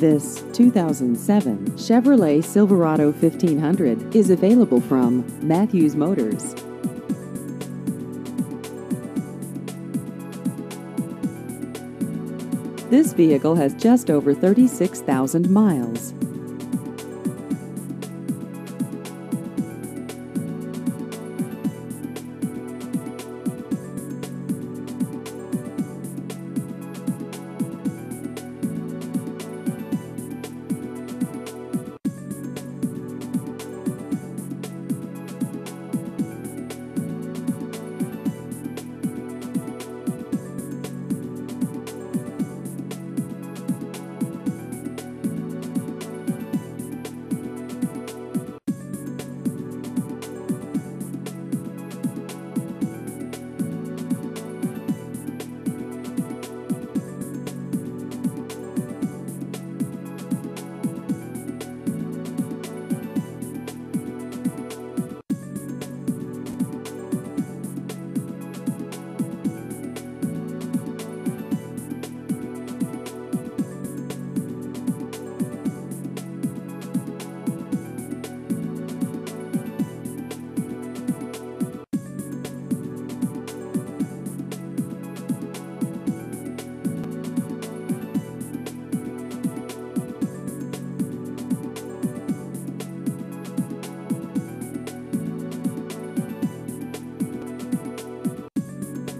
This 2007 Chevrolet Silverado 1500 is available from Matthews Motors. This vehicle has just over 36,000 miles.